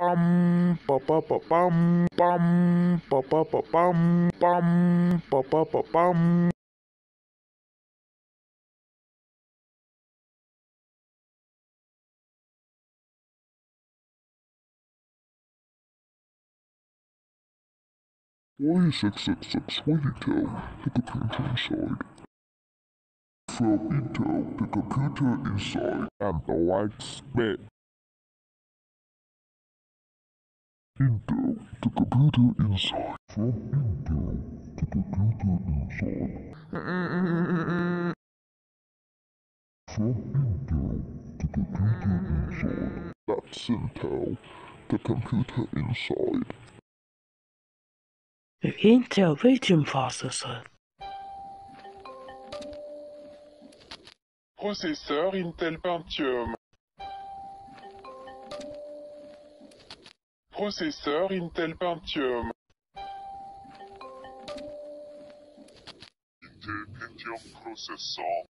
Bum ba ba ba bum bum ba ba ba bum bum ba ba ba bum. Why is XXX Winnie-Tail the computer inside? From Intel, the computer inside, And the lights bit. Intel, the computer inside. From Intel, the computer inside. From Intel, the computer inside. That's Intel, the computer inside. Intel Pentium processor. Processeur Intel Pentium. Processeur Intel Pentium. Intel Pentium processor.